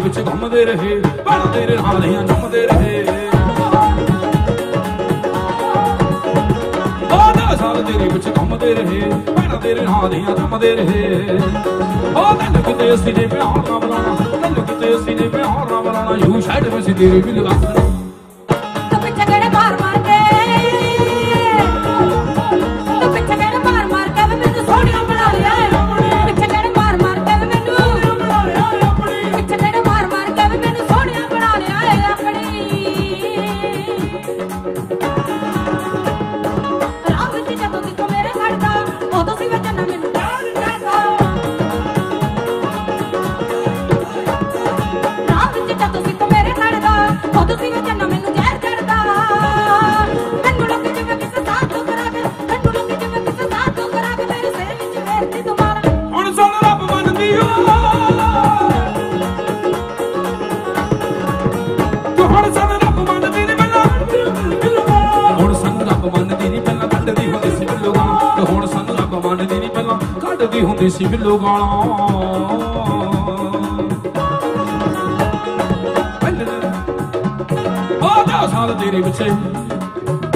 ਵਿੱਚ ਘੁੰਮਦੇ ਰਹੇ ਭੈਣਾਂ ਤੇਰੇ ਨਾਲ ਹੀ ਜੰਮਦੇ ਰਹੇ। ਉਹ ਸਾਲ ਤੇਰੇ ਵਿੱਚ ਘੁੰਮਦੇ ਰਹੇ ਭੈਣਾਂ ਤੇਰੇ ਨਾਲ ਹੀ ਜੰਮਦੇ ਰਹੇ। ਉਹ ਤੈਨੂੰ ਕਿਤੇ ਅਸੀਂ ਨੇ ਪਿਆਰ ਨਾ ਬੁਲਾਉਣਾ ਤੈਨੂੰ ਕਿਤੇ ਅਸੀਂ ਨੇ ਪਿਆਰ ਨਾ ਬੁਲਾਉਣਾ ਯੂ ਸ਼ਾਇਦ ਵਿੱਚ ਤੇਰੀ ਵੀ ਲਗਾ ਕੱਢਦੀ ਹੁੰਦੀ ਸੀ ਬਿੱਲੋ ਗਾਲਾਂ। ਹੁਣ ਸਾਨੂੰ ਦੋ ਸਾਲ ਤੇਰੇ ਪਿੱਛੇ,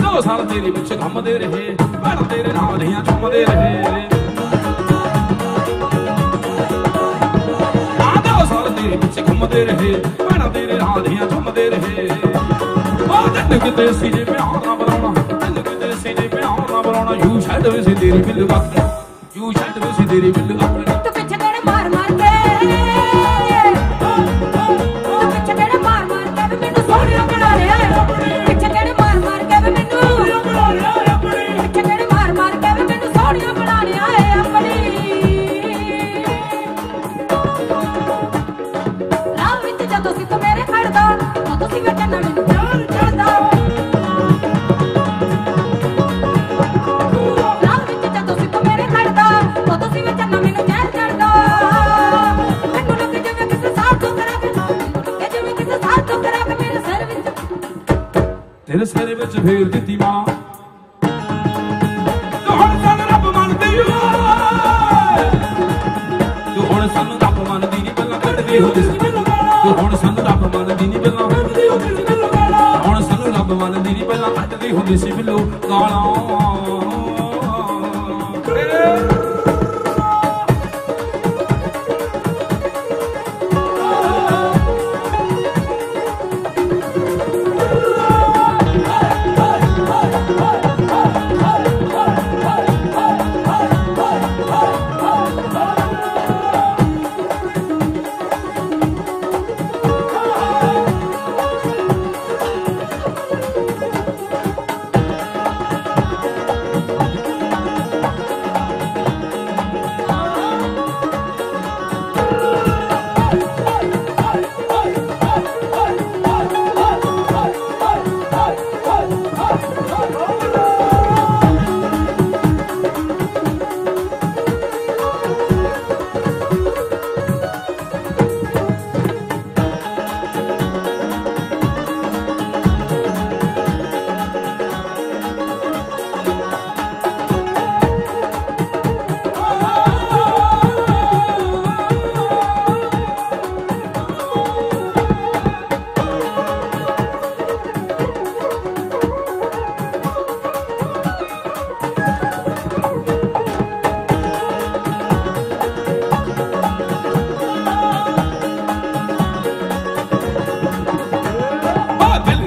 ਦੋ ਸਾਲ ਤੇਰੇ ਪਿੱਛੇ ਘੁੰਮਦੇ ਰਹੇ ਭੈਣ ਤੇਰੇ ਨਾਲ ਦੀਆਂ ਚੁੰਮਦੇ ਰਹੇ। ਪਿੱਛੇ ਰਹੇ, ਭੈਣਾਂ ਤੇਰੇ ਨਾਲ ਦੀਆਂ ਝੁੰਮਦੇ ਰਹੇ। ਉਹ ਤੈਨੂੰ ਕਿਤੇ ਸੀ ਜੇ ਪਿਆਰ ਨਾ ਬੁਲਾਉਣਾ ਕਿਤੇ ਸੀ ਜੇ ਪਿਆਰ ਨਾ ਬੁਲਾਉਣਾ ਯੂ ਛੱਡ ਵੇ ਸੀ ਤੇਰੀ ਬਿੱਲ ਵਕਤ ਯੂ ਛੱਡ ਵੇ ਸੀ ਤੇਰੀ ਬਿੱਲ ਵਕਤ ਕੇ ਮੈਨੂੰ ਲੱਗੇ ਜਿਵੇਂ ਕਿਸੇ ਸਾਥ ਤੋਂ ਕਰਾ ਕੇ ਮੇਰੇ ਸਿਰ ਵਿੱਚ। ਤੇਰੇ ਸਿਰ ਵਿੱਚ ਫੇਰ ਦਿੱਤੀ ਮਾਂ। ਤੂੰ ਹੁਣ ਸਾਨੂੰ ਰੱਬ ਮੰਨਦੀ ਓ। ਤੂੰ ਹੁਣ ਸਾਨੂੰ ਰੱਬ ਮੰਨਦੀ ਨਹੀਂ ਪਹਿਲਾਂ ਕੱਢਦੀ ਹੁੰਦੀ ਸੀ ਤੂੰ ਰੱਬ ਮੰਨਦੀ ਨਹੀਂ ਪਹਿਲਾਂ। ਹੁਣ ਸਾਨੂੰ ਰੱਬ ਮੰਨਦੀ ਨਹੀਂ ਪਹਿਲਾਂ। ਕੱਢਦੀ ਹੁੰਦੀ ਸੀ ਬਿੱਲੋ। ਗਾਲਾਂ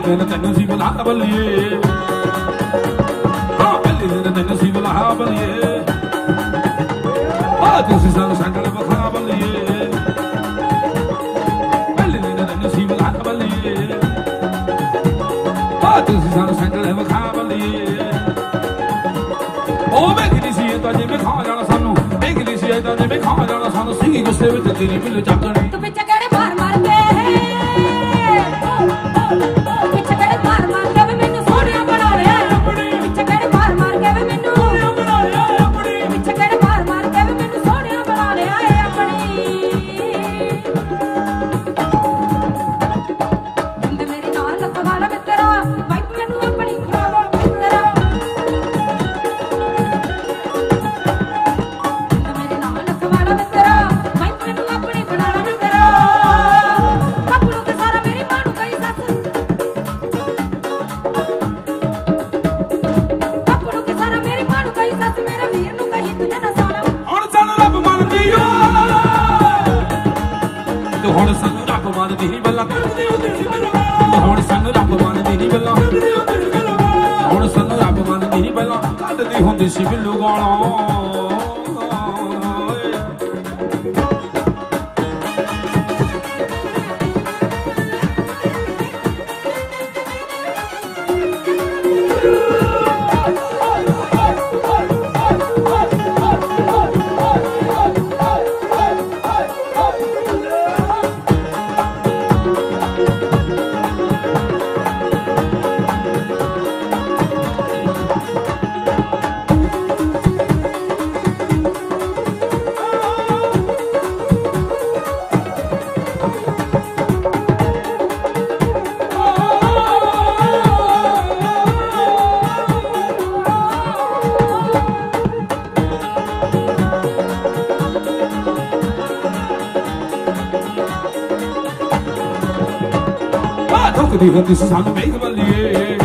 ਦਿਨ ਤੈਨੂੰ ਸੀ ਬੁਲਾ ਬਲੀਏ। ਆ ਪਹਿਲੇ ਦਿਨ ਤੈਨੂੰ ਸੀ ਬੁਲਾ ਬਲੀਏ। ਆ ਤੁਸੀਂ ਸਾਨੂੰ ਸੰਗਲ ਬਖਾ ਬਲੀਏ। ਪਹਿਲੇ ਦਿਨ ਤੈਨੂੰ ਸੀ ਬੁਲਾ ਬਲੀਏ। ਆ ਤੁਸੀਂ ਸਾਨੂੰ ਸੰਗਲ ਬਖਾ ਬਲੀਏ। ਉਹ ਵੇਖਦੀ ਸੀ, ਇਹ ਤਾਂ ਜਿਵੇਂ ਖਾ ਜਾਣਾ ਸਾਨੂੰ। ਵੇਖਦੀ ਸੀ, ਇਹ ਤਾਂ ਜਿਵੇਂ ਖਾ ਜਾਣਾ ਸਾਨੂੰ। ਸੀ ਗੁੱਸੇ ਵਿੱਚ ਤੇਰੀ ਬਿੱਲ ਚੱਕਣੀ। ਤੂੰ ਪਿੱਛੇ ਕਿਹੜੇ ਮਾਰ ਹੁਣ ਸਾਨੂੰ ਰੱਬ ਮੰਨਦੀ ਨਹੀਂ ਬੱਲਾ ਸੀ ਮੈਨੂੰ ਹੁਣ ਸਾਨੂੰ ਰੱਬ ਮੰਨਦੀ ਨਹੀਂ ਬੱਲਾ ਸੀ ਮੈਨੂੰ ਹੁਣ ਸਾਨੂੰ ਰੱਬ ਮੰਨਦੀ ਨਹੀਂ ਬੱਲਾ ਕੱਢਦੀ ਹੁੰਦੀ ਸੀ ਬਿੱਲੂ ਗਾਲਾਂ। ਆ ਹੁੰਦੀ ਸੀ ਸਾਨੂੰ ਵੇਖ ਬੱਲੀਏ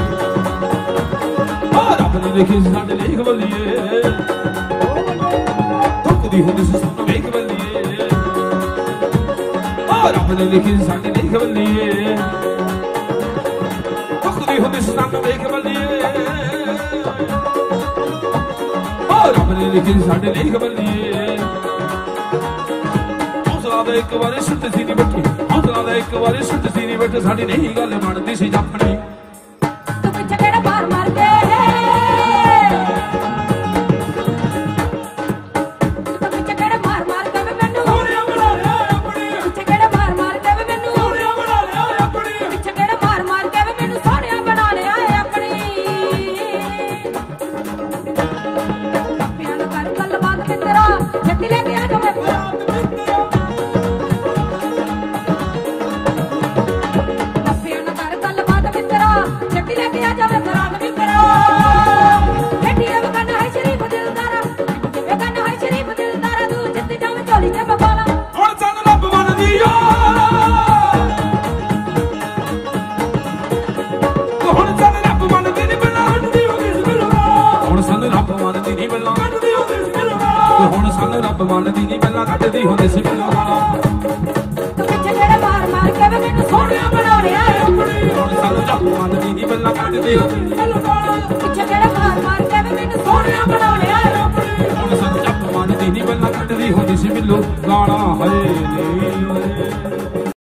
ਆ ਰੱਬ ਨੇ ਲਿਖੀ ਸੀ ਸਾਡੇ ਲੇਖ ਬੱਲੀਏ ਧੁਕਦੀ ਹੁੰਦੀ ਸੀ ਸਾਨੂੰ ਵੇਖ ਬੱਲੀਏ ਆ ਰੱਬ ਨੇ ਲਿਖੀ ਸੀ ਸਾਡੇ ਲੇਖ ਬੱਲੀਏ ਧੁਕਦੀ ਹੁੰਦੀ ਸੀ ਸਾਨੂੰ ਵੇਖ ਬੱਲੀਏ ਆ ਰੱਬ ਨੇ ਲਿਖੀ ਸੀ ਸਾਡੇ ਲੇਖ ਬੱਲੀਏ ਹੌਸਲਾ ਦਾ ਇੱਕ ਵਾਰੀ ਸੁੱਟ ਸੀ ਨਹੀਂ ਬੱਟੀ ਇੱਕ ਵਾਰੀ ਸੁੱਟ ਸੀ ਨਹੀਂ ਬੱਟੀ ਸਾਡੀ ਨਹੀਂ ਗੱਲ ਬਣਦੀ ਸੀ ਜਾਪਣੀ। ਕੱਢਦੀ ਹੁੰਦੀ ਸੀ ਕਿਹੜਾ ਮਾਰ ਮਾਰ ਕੇ ਵੇ ਮੈਨੂੰ ਸੋਹਣਿਆ ਬਣਾਉਣਿਆ ਆਪਣੀ ਹੁਣ ਸਾਨੂੰ ਰੱਬ ਮੰਨਦੀ ਨਹੀਂ ਬੱਲਾ ਕੱਢਦੀ ਹੁੰਦੀ ਸੀ। ਕਿਹੜਾ ਮਾਰ ਮਾਰ ਕੇ ਵੇ ਮੈਨੂੰ ਸੋਹਣਿਆ ਬਣਾਉਣਿਆ ਆਪਣੀ ਹੁਣ ਸਾਨੂੰ ਰੱਬ ਮੰਨਦੀ ਨਹੀਂ ਬੱਲਾ ਕੱਢਦੀ ਹੁੰਦੀ ਸੀ ਬਿੱਲੋ ਗਾਲਾਂ